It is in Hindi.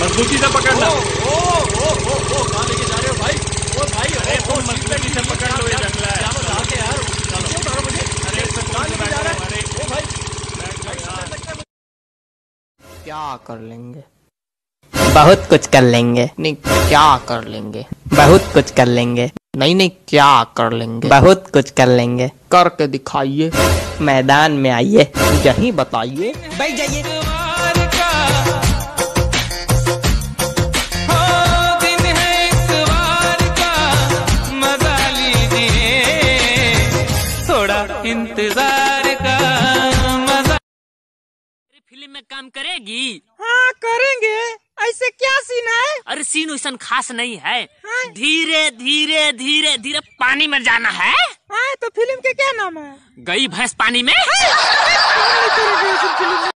मजबूती से पकड़ना। ओ ओ ओ ओ कहाँ लेके जा रहे हो भाई। ओ भाई अरे मजबूती से पकड़ लो ये जंगला है। क्या आके यार। क्यों उतारो मुझे। अरे कहाँ लेके जा रहा है। ओ भाई। क्या कर लेंगे? बहुत कुछ कर लेंगे। नहीं क्या कर लेंगे? बहुत कुछ कर लेंगे। नहीं नहीं क्या कर लेंगे? बहुत कुछ कर लेंगे। करके दिखाइए। मैदान में आइए। यही बताइए। बैठ जाइए। इंतज़ार का मज़ा फ़िल्म में काम करेगी। हाँ करेंगे। ऐसे क्या सीन है? अरे सीन वैसन खास नहीं है धीरे धीरे धीरे धीरे पानी में जाना है। हाँ तो फ़िल्म के क्या नाम है? गई भैंस पानी में? कौन